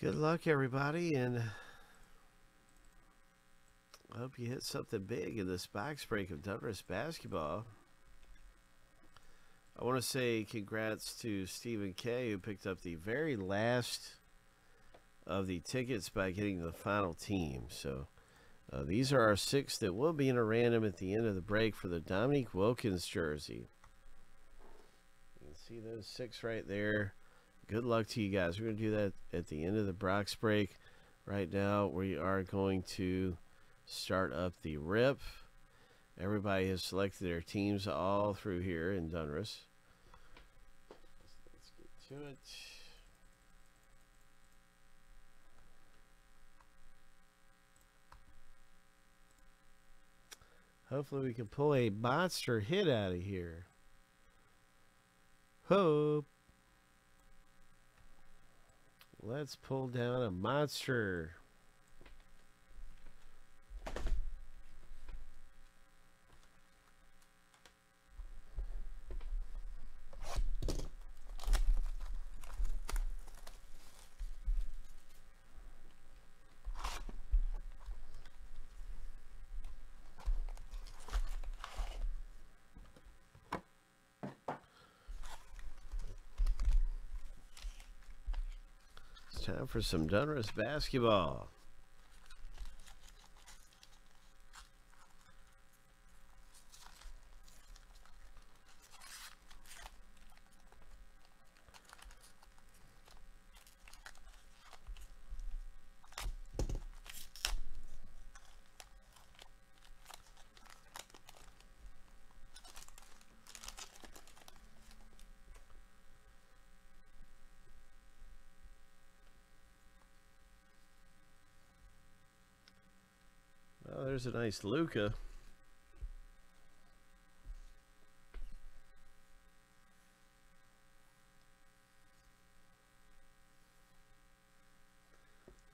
Good luck, everybody, and I hope you hit something big in this box break of Donruss basketball. I want to say congrats to Stephen K, who picked up the very last of the tickets by getting the final team. So uh, these are our six that will be in a random at the end of the break for the Dominique Wilkins jersey. You can see those six right there good luck to you guys. We're going to do that at the end of the box break. Right now, we are going to start up the rip. Everybody has selected their teams all through here in Donruss. Let's get to it. Hopefully we can pull a monster hit out of here. Hope. Let's pull down a monster. Time for some Donruss basketball. Oh, there's a nice Luka.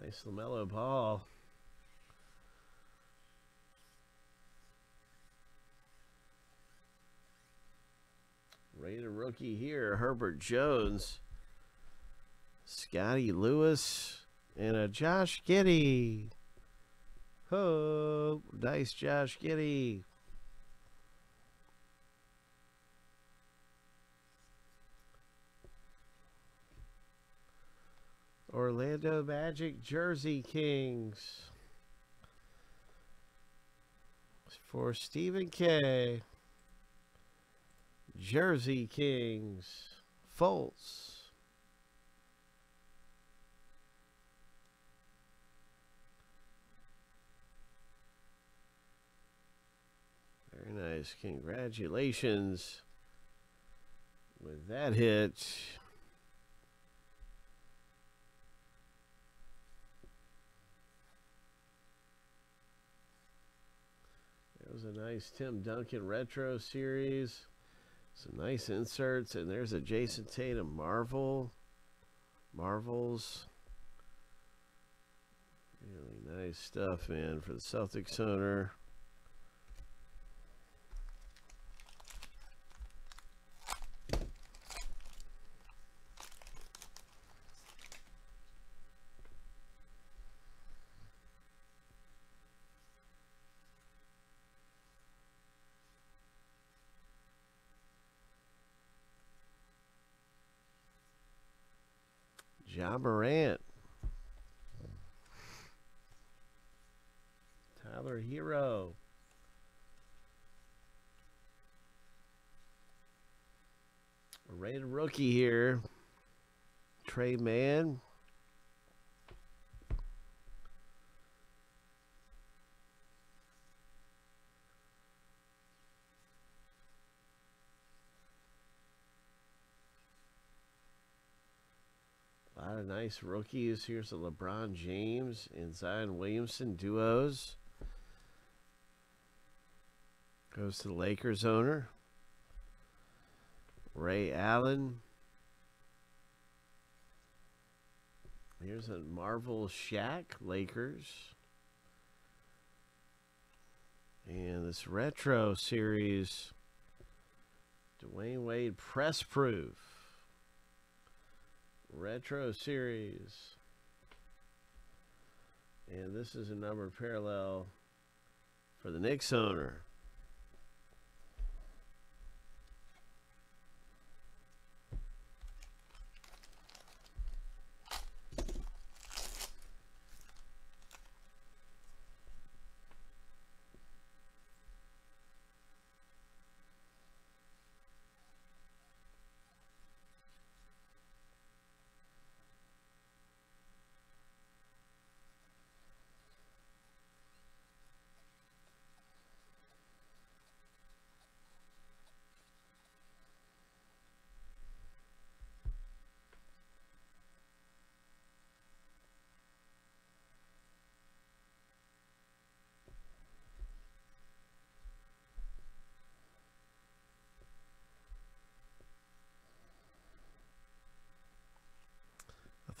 Nice LaMelo ball. Rated rookie here, Herbert Jones. Scottie Lewis and a Josh Giddey. Oh, nice Josh Giddey. Orlando Magic Jersey Kings. For Stephen K. Jersey Kings. Fultz. Very nice. Congratulations with that hit. There was a nice Tim Duncan retro series. Some nice inserts. And there's a Jayson Tatum Marvel. Marvels. Really nice stuff, man, for the Celtics owner. Ja Morant. Tyler Herro. Rated rookie here. Tre Mann. Nice rookies. Here's the LeBron James and Zion Williamson duos. Goes to the Lakers owner. Ray Allen. Here's a Marvel Shaq Lakers. And this retro series, Dwyane Wade Press Proof. Retro Series. And this is a number parallel for the Knicks owner.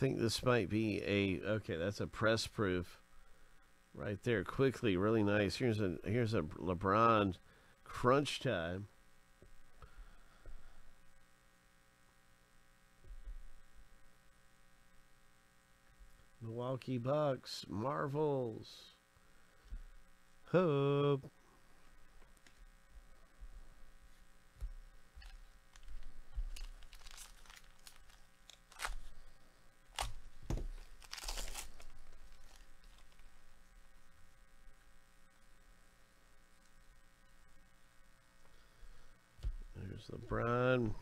Think this might be a okay. That's a press proof, right there. Quickly, really nice. Here's a here's a LeBron crunch time. Milwaukee Bucks, Marvels. Hope. There's LeBron.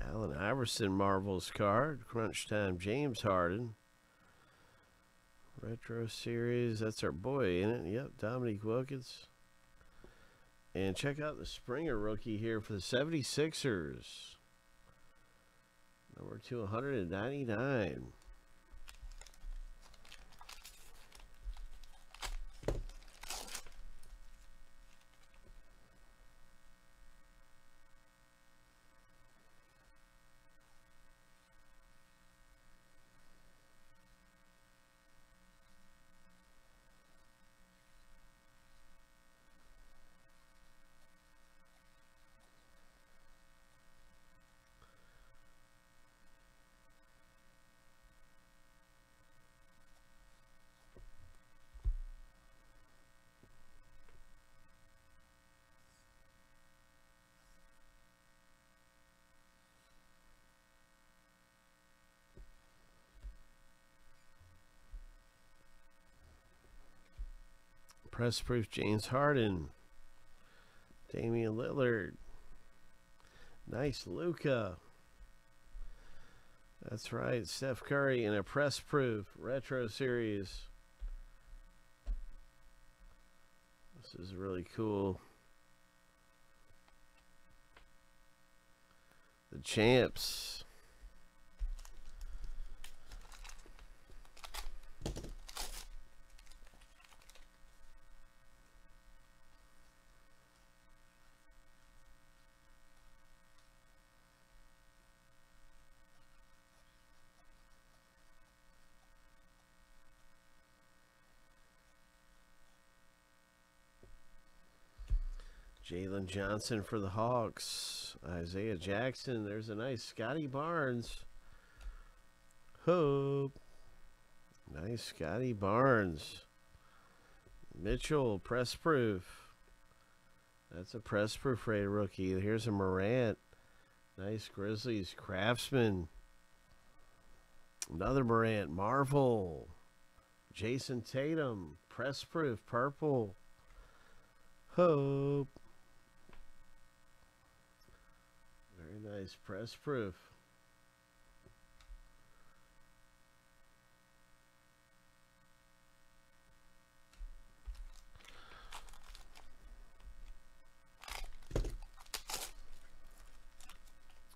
Allen Iverson Marvel's card. Crunch time James Harden. Retro series. That's our boy in it. Yep, Dominique Wilkins. And check out the Springer rookie here for the 76ers. Number 299. Press proof James Harden. Damian Lillard. Nice Luka. That's right. Steph Curry in a press proof retro series. This is really cool. The champs. Jalen Johnson for the Hawks. Isaiah Jackson. There's a nice Scottie Barnes. Hope. Nice Scottie Barnes. Mitchell, press proof. That's a press proof rated rookie. Here's a Morant. Nice Grizzlies. Craftsman. Another Morant. Marvel. Jayson Tatum. Press proof. Purple. Hope. Very nice. Press proof.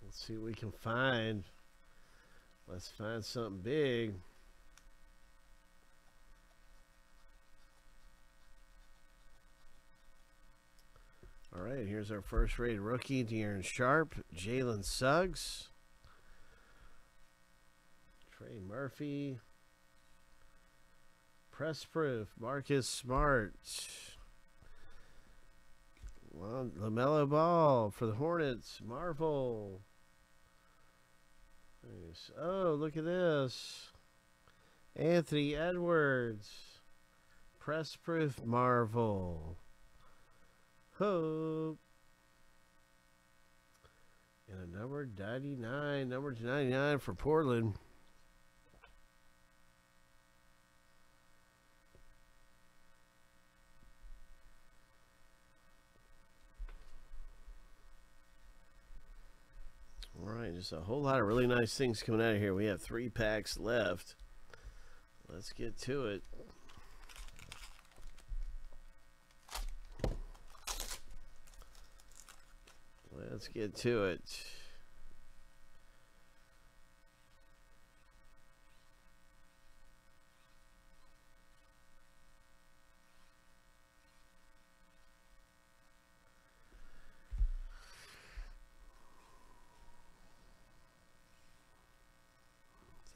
Let's see what we can find. Let's find something big. All right, here's our first rated rookie, Day'Ron Sharpe, Jalen Suggs. Trey Murphy. Press proof. Marcus Smart. LaMelo Ball for the Hornets. Marvel. Nice. Oh, look at this. Anthony Edwards. Press proof Marvel. Hope. And a number 99. Number 99 for Portland. All right, just a whole lot of really nice things coming out of here. We have three packs left. Let's get to it. Let's get to it.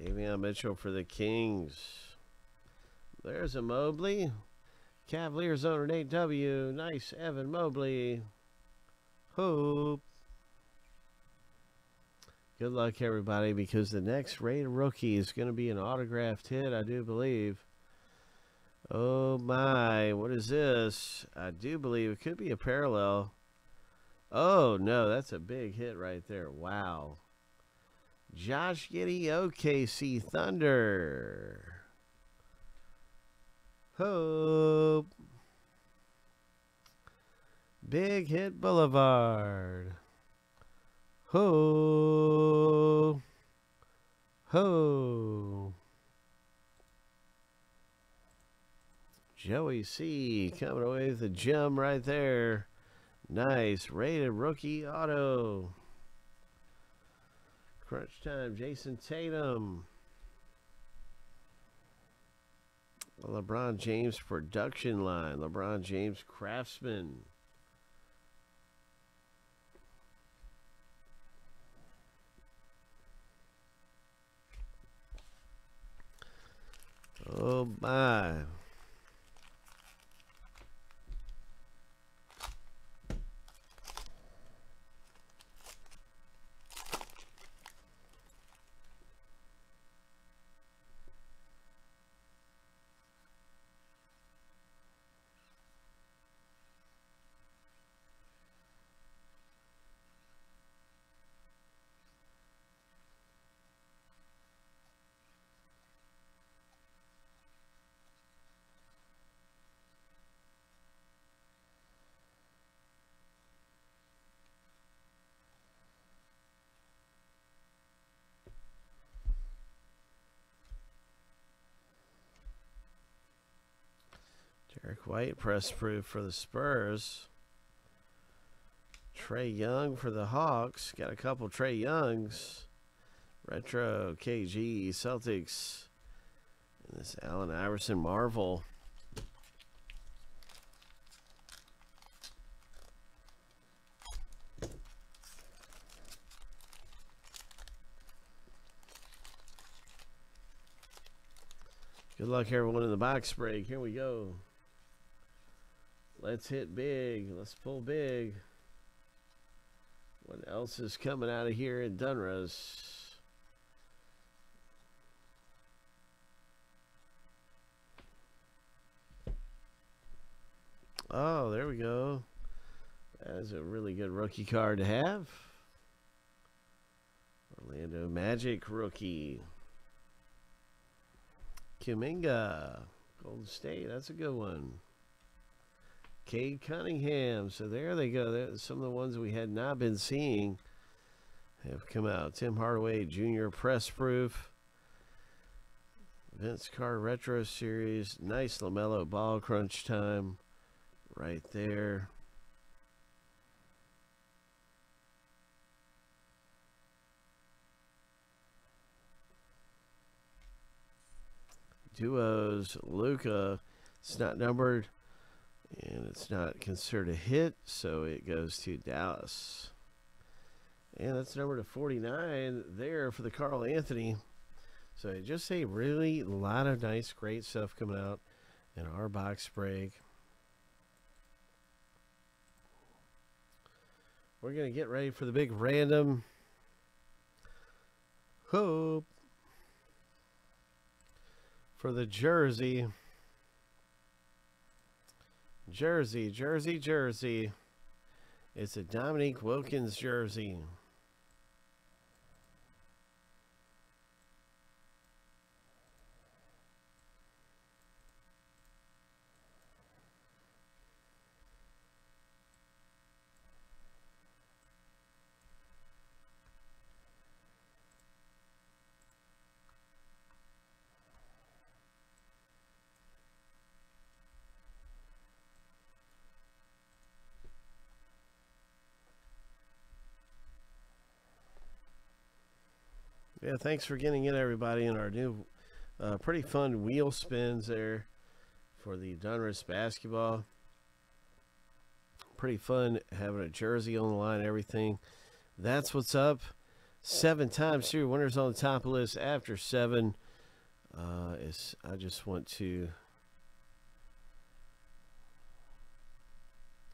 Davion Mitchell for the Kings. There's a Mobley. Cavaliers owner Nate W. Nice Evan Mobley. Hope. Good luck, everybody, because the next rated rookie is going to be an autographed hit, I do believe. Oh my, what is this? I do believe it could be a parallel. Oh no, that's a big hit right there. Wow. Josh Giddey, OKC Thunder. Hope. Big Hit Boulevard. Ho. Ho. Joey C coming away with a gem right there. Nice. Rated rookie auto. Crunch time. Jayson Tatum. LeBron James production line. LeBron James craftsman. Oh my. Derrick White press proof for the Spurs. Trae Young for the Hawks. Got a couple Trae Youngs. Retro KG Celtics. And this Allen Iverson Marvel. Good luck, everyone, in the box break. Here we go. Let's hit big. Let's pull big. What else is coming out of here in Donruss? Oh, there we go. That's a really good rookie card to have. Orlando Magic rookie. Kuminga. Golden State. That's a good one. Cade Cunningham. So there they go. There's some of the ones we had not been seeing have come out. Tim Hardaway Jr. Press Proof. Vince Carter Retro Series. Nice LaMelo Ball Crunch Time right there. Duos, Luka. It's not numbered and it's not considered a hit, so it goes to Dallas. And that's number to 49 there for the Karl-Anthony. So just a really lot of nice, great stuff coming out in our box break. We're going to get ready for the big random. Hope for the jersey. Jersey, jersey, jersey. It's a Dominique Wilkins jersey. Yeah, thanks for getting in, everybody, in our new, uh, pretty fun wheel spins there for the Donruss basketball. Pretty fun having a jersey on the line, everything. That's what's up. Seven times through, winners on the top of the list after seven. Uh, is I just want to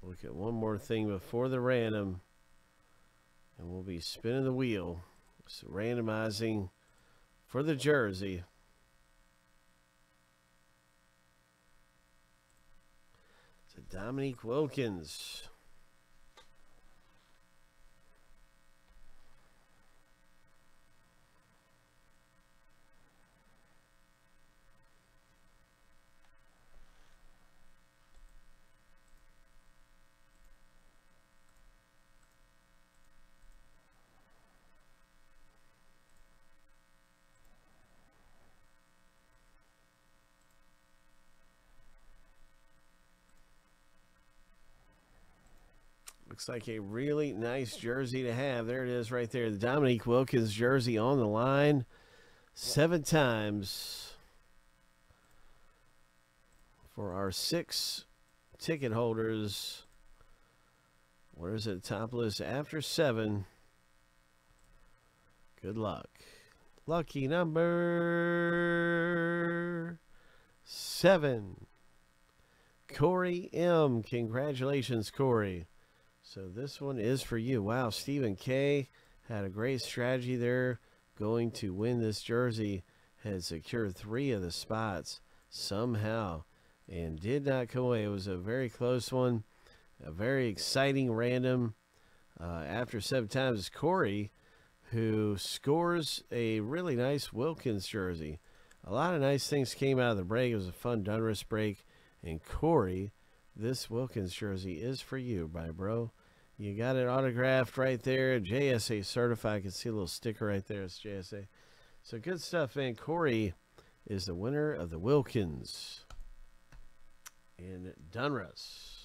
look at one more thing before the random, and we'll be spinning the wheel. So randomizing for the jersey. A Dominique Wilkins. Looks like a really nice jersey to have. There it is right there. The Dominique Wilkins jersey on the line. Seven times for our six ticket holders. Where's it? Top list after seven. Good luck. Lucky number seven. Corey M. Congratulations, Corey. So this one is for you. Wow, Stephen K had a great strategy there going to win this jersey. Had secured three of the spots somehow and did not come away. It was a very close one. A very exciting random. Uh, after seven times, Corey, who scores a really nice Wilkins jersey. A lot of nice things came out of the break. It was a fun Donruss break. And Corey, this Wilkins jersey is for you, my bro. You got it autographed right there. JSA certified. I can see a little sticker right there. It's JSA. So good stuff, man. Corey is the winner of the Wilkins in Donruss.